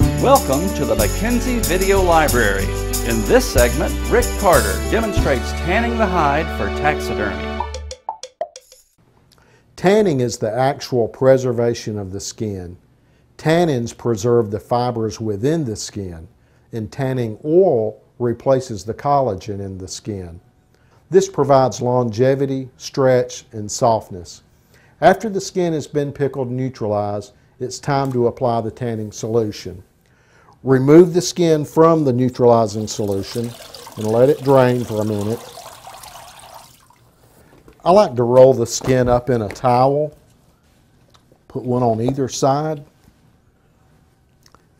Welcome to the McKenzie Video Library. In this segment, Rick Carter demonstrates tanning the hide for taxidermy. Tanning is the actual preservation of the skin. Tannins preserve the fibers within the skin, and tanning oil replaces the collagen in the skin. This provides longevity, stretch, and softness. After the skin has been pickled and neutralized, it's time to apply the tanning solution. Remove the skin from the neutralizing solution and let it drain for a minute. I like to roll the skin up in a towel, put one on either side,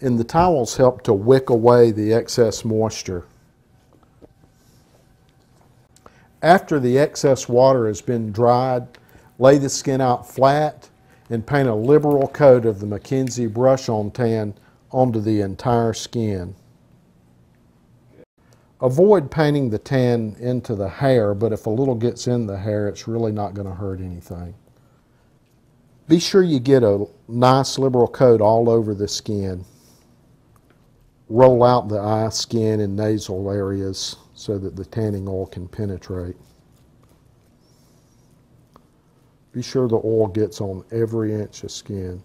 and the towels help to wick away the excess moisture. After the excess water has been dried, lay the skin out flat and paint a liberal coat of the McKenzie brush on tan onto the entire skin. Avoid painting the tan into the hair, but if a little gets in the hair, it's really not going to hurt anything. Be sure you get a nice liberal coat all over the skin. Roll out the eye, skin, and nasal areas so that the tanning oil can penetrate. Be sure the oil gets on every inch of skin.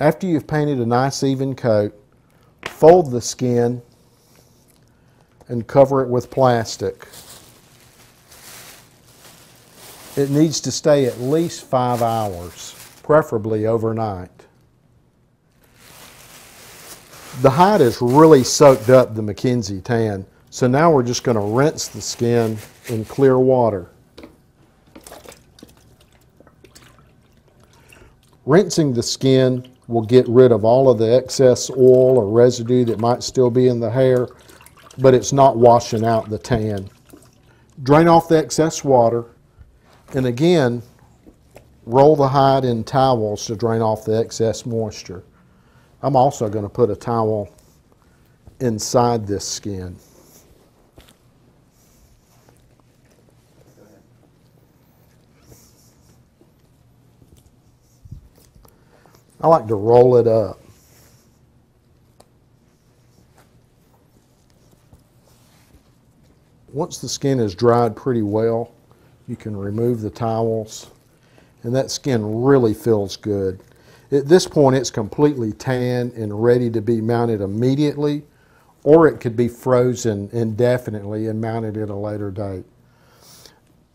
After you've painted a nice even coat, fold the skin and cover it with plastic. It needs to stay at least five hours, preferably overnight. The hide has really soaked up the McKenzie tan, so now we're just going to rinse the skin in clear water. Rinsing the skin will get rid of all of the excess oil or residue that might still be in the hair, but it's not washing out the tan. Drain off the excess water, and again, roll the hide in towels to drain off the excess moisture. I'm also going to put a towel inside this skin. I like to roll it up. Once the skin is dried pretty well, you can remove the towels and that skin really feels good. At this point it's completely tan and ready to be mounted immediately or it could be frozen indefinitely and mounted at a later date.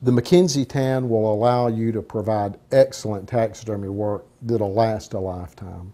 The McKenzie tan will allow you to provide excellent taxidermy work that'll last a lifetime.